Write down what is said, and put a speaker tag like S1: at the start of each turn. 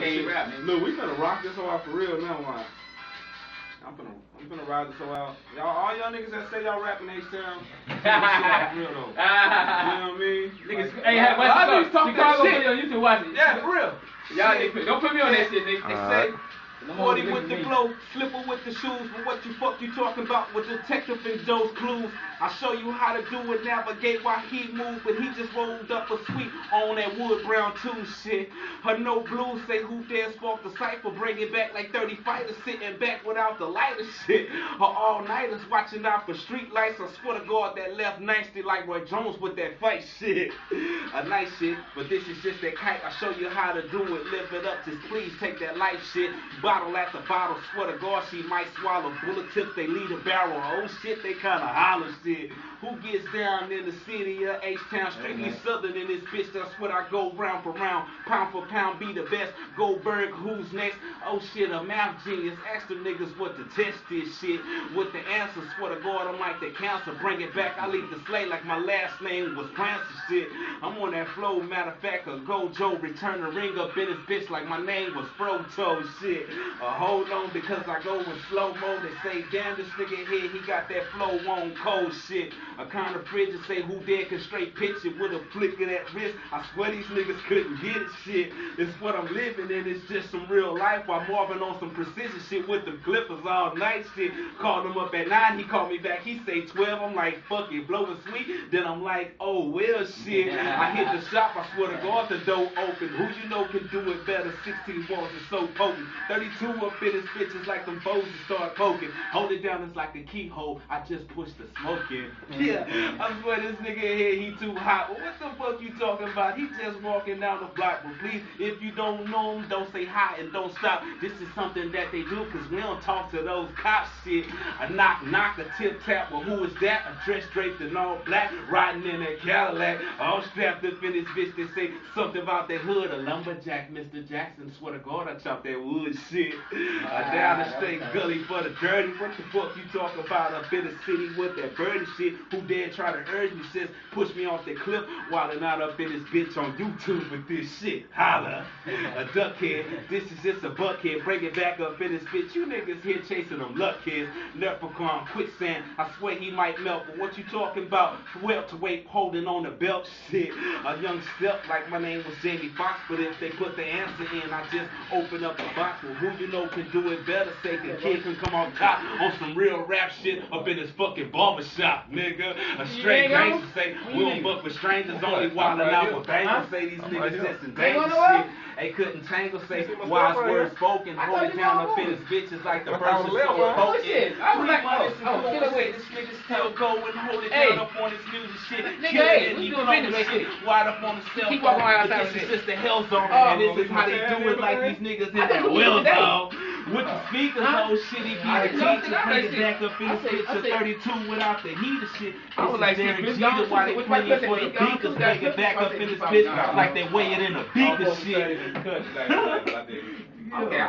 S1: can't
S2: shit.
S1: rap, man.
S2: Look, we finna rock this whole out for real now, why? I'm finna, I'm finna ride this whole out. Y'all, all y'all niggas that say y'all rapping H-Town, take this shit out for real though. You know what I mean?
S1: Niggas,
S2: Like,
S1: hey, have, watch
S2: I
S1: the
S2: niggas talk that
S1: Chicago
S2: shit.
S1: video. You can watch it.
S2: Yeah, for real.
S1: Y'all, niggas, don't put me on that shit, nigga.
S2: They
S3: Alright.
S2: say, 40 with the
S1: me.
S2: flow, flipper with the shoes, but what you fuck you talking about with detective and Joe's clues? I show you how to do it, navigate while he move, but he just rolled up a sweet on that wood brown two shit. Her no blues say who dare spark the cipher, bring it back like 30 fighters sitting back without the lighter shit. Her all nighters watching out for street lights. I swear to God that left nasty like Roy Jones with that fight shit. A nice shit, but this is just that kite. I show you how to do it, live it up. Just please take that life shit. Bottle after bottle, swear to God she might swallow. Bullet tips, they lead a barrel. Oh shit, they kinda holler shit. Who gets down in the city of H-Town? Strictly southern in this bitch, that's what I go round for round. Pound for pound, be the best. Goldberg, who's next? Oh shit, a math genius. Ask the niggas what to test this shit. With the answer, swear to God, I'm like the cancer. Bring it back, I leave the slay like my last name was Prancer shit. I'm on that flow, matter of fact, a Gojo return the ring up in his bitch like my name was Frodo shit. Uh, hold on because I go in slow mo. They say, damn, this nigga here, he got that flow on cold shit. A kind of fridge and say, who dare can straight pitch it with a flick of that wrist. I swear these niggas couldn't get it shit. It's what I'm living in, it's just some real life. While Marvin on some precision shit with the clippers all night shit. Called him up at 9, he called me back, he say 12. I'm like, fuck it, blow it sweet. Then I'm like, oh, well shit. I hit the shop, I swear to God, the door open. Who you know can do it better? 16 balls is so potent. 32 up in his bitches like them foes to start poking. Hold it down, it's like a keyhole. I just push the smoke in. Yeah, I swear this nigga here, he too hot. Well, what the fuck you talking about? He just walking down the block. But please, if you don't know him, don't say hi and don't stop. This is something that they do, cause we don't talk to those cops shit. A knock, knock, a tip tap. Well, who is that? A dress draped in all black, riding in a Cadillac. All strapped up in his bitch. They say something about that hood. A lumberjack, Mr. Jackson. Swear to God, I chop that wood shit. Uh, down the straight gully for the dirty. What the fuck you talk about up in the city with that birdie shit? Who dare try to urge me since push me off the cliff while they're not up in this bitch on YouTube with this shit? Holla. A duckhead. This is just a buckhead. Break it back up in this bitch. You niggas here chasing them luck kids. Leprechaun, quicksand. I swear he might melt. But what you talking about? Welterweight holding on the belt shit. A young step like my name was Jamie Foxx. But if they put the answer in, I just open up the box. Well, who you know can do it better? Say the kid can come on top on some real rap shit up in his fucking barbershop, nigga. A straight
S1: Yeah,
S2: gangster say, we don't
S1: nigga.
S2: fuck with strangers, only
S3: I'm
S2: wildin'
S3: right
S2: out with bangers.
S1: Huh?
S2: Say these
S3: I'm
S2: niggas
S3: right here.
S2: that's in
S1: Ain't
S2: danger
S1: going nowhere?
S2: shit. They couldn't tangle, say
S3: see my
S2: wise
S3: stuff right
S2: words
S3: here?
S2: spoken,
S1: I
S2: hold
S1: thought
S2: it
S1: you
S2: down
S1: all
S2: up in
S1: was.
S2: his bitches like the
S3: I thought
S2: verses
S3: it was
S2: so
S3: left,
S2: potent.
S1: Oh, shit. I was
S2: Three
S1: like,
S2: months
S1: oh,
S2: and
S1: oh,
S2: four
S1: get away.
S2: say this nigga still going, hold it
S1: Hey.
S2: down up on his music shit.
S1: Nigga, hey, we
S2: he
S1: doing
S2: clone
S1: business
S2: shit.
S1: shit.
S2: Wide up on the cell
S1: Keep
S2: phone.
S1: walking around outside
S2: This is just the hell zone,
S1: Oh,
S2: and this is how they do it like these niggas in
S1: think
S2: the will
S1: did
S2: With the speakers,
S1: Huh?
S2: oh shit, he be
S1: I
S2: the teacher. Bring it back up in
S1: said-
S2: his bitch to 32 without the heater shit.
S1: I was like,
S2: Derek Jeter,
S1: y'all
S2: why they playing
S1: one
S2: for the beakers, bring it back up in his bitch like they weigh it in a beaker shit.
S3: Almost said it. Cut it like that.
S1: Okay.